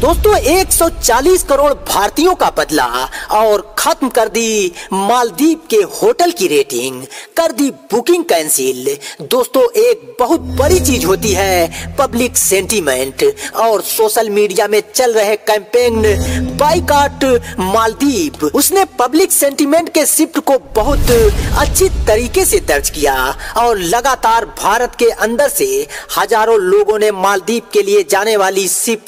दोस्तों 140 करोड़ भारतीयों का बदला और खत्म कर दी मालदीव के होटल की रेटिंग, कर दी बुकिंग कैंसिल। दोस्तों, एक बहुत बड़ी चीज़ होती है, पब्लिक सेंटीमेंट और सोशल मीडिया में चल रहे कैंपेन, बाइकाट मालदीव। उसने पब्लिक सेंटीमेंट के शिफ्ट को बहुत अच्छी तरीके से दर्ज किया और लगातार भारत के अंदर से हज़ारों लोगों ने मालदीव के लिए जाने वाली शिप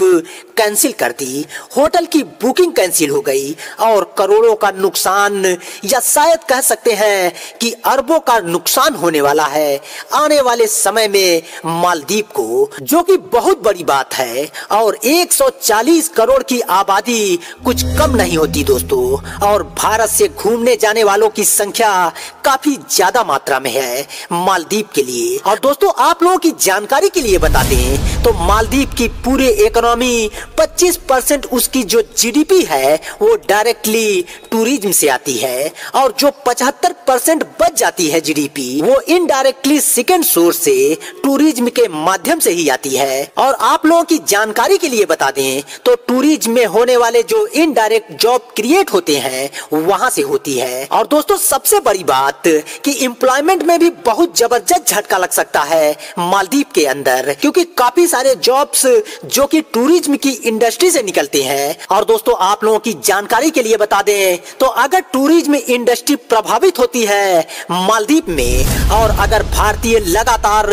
कैंसिल कर दी, होटल की बुकिंग कैंसिल हो गई और करोड़ों का नुकसान, या शायद कह सकते हैं कि अरबों का नुकसान होने वाला है आने वाले समय में मालदीव को, जो कि बहुत बड़ी बात है और 140 करोड़ की आबादी कुछ कम नहीं होती दोस्तों और भारत से घूमने जाने वालों की संख्या काफ़ी ज़्यादा मात्रा में है मालदीप के लिए। और दोस्तों, आप लोगों की जानकारी के लिए बता दें तो मालदीप की पूरे इकोनॉमी 25 परसेंट उसकी जो जीडीपी है, वो डायरेक्टली टूरिज़्म से आती है। और जो 75 परसेंट बच जाती है जीडीपी वो इनडायरेक्टली सेकेंड सोर्स से टूरिज़्म के माध्यम से ही आती है। और आप लोगों की जानकारी के लिए बता दें तो टूरिज़्म में होने वाले जो इनडायरेक्ट जॉब क्रिएट होते हैं, वहाँ से होती है। और दोस्तों, सबसे बड़ी बात कि एम्प्लॉयमेंट में भी बहुत ज़बरदस्त झटका लग सकता है मालदीव के अंदर, क्योंकि काफ़ी सारे जॉब्स जो कि टूरिज़्म की इंडस्ट्री से निकलते हैं। और दोस्तों, आप लोगों की जानकारी के लिए बता दें तो अगर टूरिज़्म इंडस्ट्री प्रभावित होती है मालदीव में, और अगर भारतीय लगातार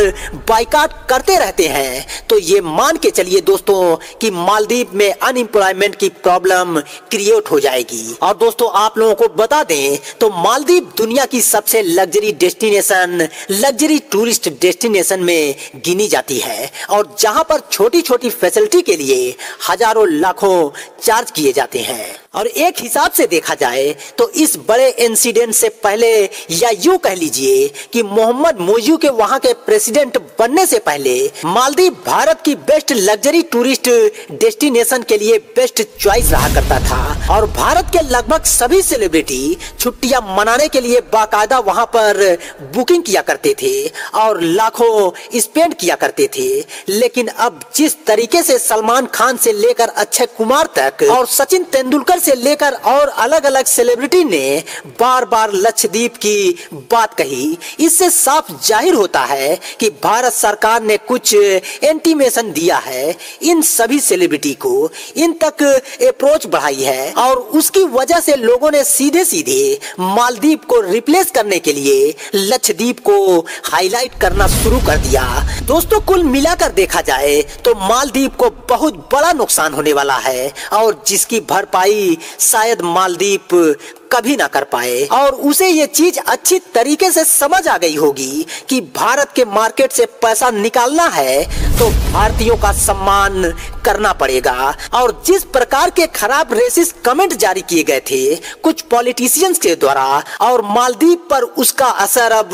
बाइकाट करते रहते हैं तो ये मान के चलिए दोस्तों कि मालदीव में अनएम्प्लॉयमेंट की प्रॉब्लम क्रिएट हो जाएगी। और दोस्तों, आप लोगों को बता दें तो मालदीप दुनिया की सबसे luxury destination luxury tourist destination में गिनी जाती है। और जहाँ पर छोटी छोटी फैसिलिटी के लिए हज़ारों लाखों चार्ज किए जाते हैं। और एक हिसाब से देखा जाए तो इस बड़े इंसिडेंट से पहले या यूँ कह लीजिए कि मोहम्मद मोजू के वहाँ के प्रेसिडेंट बनने से पहले मालदीव भारत की बेस्ट लग्जरी टूरिस्ट डेस्टिनेशन के लिए बेस्ट चॉइस रहा करता था। और भारत के लगभग सभी सेलिब्रिटी छुट्टियाँ मनाने के लिए बाकायदा वहाँ पर बुकिंग किया करते थे और लाखों स्पेंड किया करते थे। लेकिन अब जिस तरीके से सलमान खान से लेकर अक्षय कुमार तक और सचिन तेंदुलकर से लेकर और अलग अलग सेलिब्रिटी ने बार बार लक्षद्वीप की बात कही। इससे साफ़ ज़ाहिर होता है कि भारत सरकार ने कुछ इंटीमेशन दिया है। इन सभी सेलिब्रिटी को इन तक अप्रोच बढ़ाई है और उसकी वजह से लोगों ने सीधे सीधे मालदीप को रिप्लेस करने के लिए लक्षद्वीप को हाईलाइट करना शुरू कर दिया। दोस्तों, कुल मिलाकर देखा जाए तो मालदीप को बहुत बड़ा नुकसान होने वाला है और जिसकी भरपाई शायद मालदीव कभी ना कर पाए। और उसे ये चीज़ अच्छी तरीके से समझ आ गई होगी कि भारत के मार्केट से पैसा निकालना है तो भारतीयों का सम्मान करना पड़ेगा। और जिस प्रकार के खराब रेसिस कमेंट जारी किए गए थे, कुछ पॉलिटिशियंस के द्वारा, और मालदीव पर उसका असर अब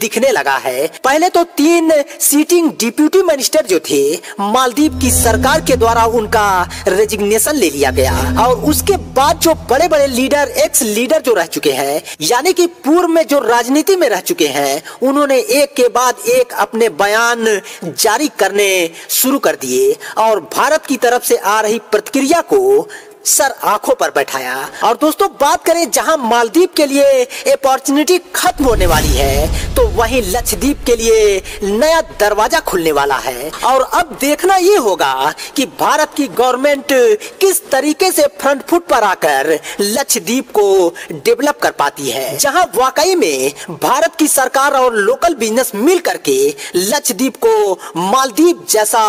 दिखने लगा है। पहले तो तीन सीटिंग डिप्यूटी मिनिस्टर जो थे मालदीव की सरकार के द्वारा उनका रेजिग्नेशन ले लिया गया। और उसके बाद जो बड़े बड़े लीडर एक्स लीडर जो रह चुके हैं, यानी कि पूर्व में जो राजनीति में रह चुके हैं, उन्होंने एक के बाद एक अपने बयान जारी करने शुरू कर दिए और भारत की तरफ़ से आ रही प्रतिक्रिया को सर आँखों पर बैठाया। और दोस्तों, बात करें जहाँ मालदीप के लिए अपॉर्चुनिटी खत्म होने वाली है तो वहीं लक्षद्वीप के लिए नया दरवाज़ा खुलने वाला है। और अब देखना ये होगा कि भारत की गवर्नमेंट किस तरीके से फ्रंट फुट पर आकर लक्षद्वीप को डेवलप कर पाती है। जहाँ वाकई में भारत की सरकार और लोकल बिज़नेस मिल करके लक्षद्वीप को मालदीप जैसा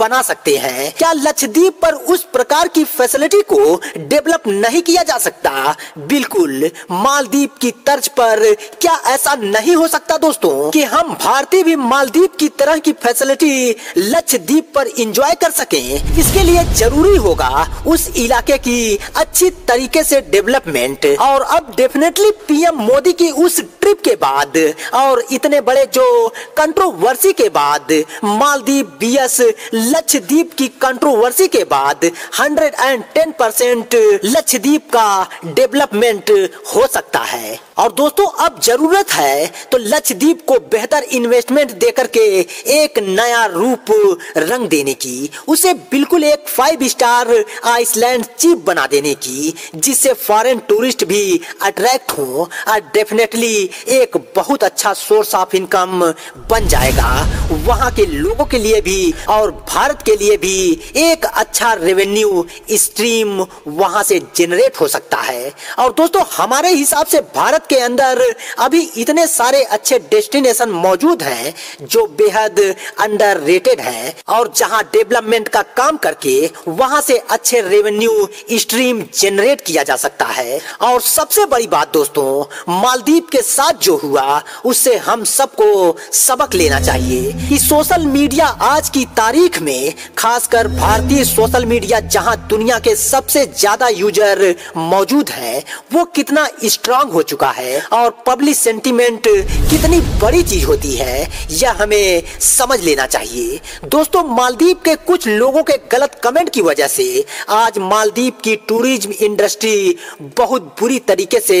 बना सकते हैं। क्या लक्षद्वीप पर उस प्रकार की फैसिलिटी को डेवलप नहीं किया जा सकता। बिल्कुल मालदीव की तर्ज पर क्या ऐसा नहीं हो सकता दोस्तों कि हम भारतीय भी मालदीव की तरह की फैसिलिटी लक्षद्वीप पर इंजॉय कर सकें? इसके लिए ज़रूरी होगा उस इलाके की अच्छी तरीके से डेवलपमेंट और अब डेफिनेटली पीएम मोदी की उस ट्रिप के बाद और इतने बड़े जो कंट्रोवर्सी के बाद मालदीव बीएस लक्षद्वीप की कंट्रोवर्सी के बाद 110 परसेंट लक्षद्वीप का डेवलपमेंट हो सकता है। और दोस्तों, अब ज़रूरत है तो लक्षद्वीप को बेहतर इन्वेस्टमेंट देकर के एक नया रूप रंग देने की, उसे बिल्कुल एक फाइव स्टार आइसलैंड चीप बना देने की, जिससे फॉरेन टूरिस्ट भी अट्रैक्ट हो और डेफिनेटली एक बहुत अच्छा सोर्स ऑफ़ इनकम बन जाएगा। वहाँ के लोगों के लिए भी और भारत के लिए भी एक अच्छा रेवेन्यू स्ट्रीम वहाँ से जनरेट हो सकता है। और दोस्तों, हमारे हिसाब से भारत के अंदर अभी इतने सारे अच्छे डेस्टिनेशन मौजूद हैं, जो बेहद अंडर रेटेड है। और जहाँ डेवलपमेंट का काम करके वहाँ से अच्छे रेवेन्यू स्ट्रीम जनरेट किया जा सकता है। और सबसे बड़ी बात दोस्तों मालदीव के साथ जो हुआ, उससे हम सबको सबक लेना चाहिए कि सोशल मीडिया आज की तारीख में, खासकर भारतीय सोशल मीडिया जहाँ दुनिया के सबसे ज़्यादा यूज़र मौजूद है, वो कितना स्ट्रांग हो चुका है और पब्लिक सेंटिमेंट कितनी बड़ी चीज़ होती है, यह हमें समझ लेना चाहिए। दोस्तों मालदीव के कुछ लोगों के गलत कमेंट की वजह से आज मालदीव की टूरिज़्म इंडस्ट्री बहुत बुरी तरीके से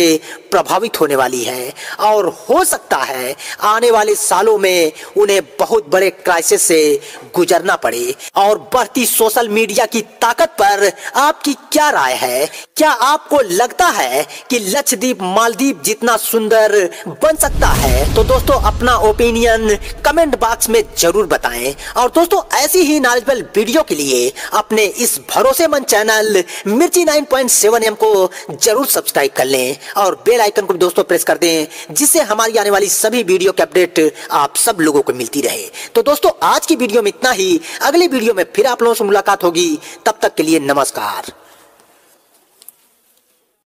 प्रभावित होने वाली है और हो सकता है आने वाले सालों में उन्हें बहुत बड़े क्राइसिस से गुजरना पड़े और बढ़ती सोशल मीडिया की ताकत पर आपकी क्या राय है? क्या आपको लगता है कि लक्षद्वीप मालदीव जितना सुंदर बन सकता है? तो दोस्तों, अपना ओपिनियन कमेंट बॉक्स में ज़रूर बताएँ। और दोस्तों, ऐसी ही नॉलेजेबल वीडियो के लिए अपने इस भरोसेमंद चैनल मिर्ची 9.7 एम को ज़रूर सब्सक्राइब कर लें। और बेल आइकन को दोस्तों प्रेस कर दें, जिससे हमारी आने वाली सभी वीडियो के अपडेट आप सब लोगों को मिलती रहे। तो दोस्तों, आज की वीडियो में इतना ही। अगली वीडियो में फिर आप लोगों से मुलाकात होगी। तब तक के लिए नमस्कार।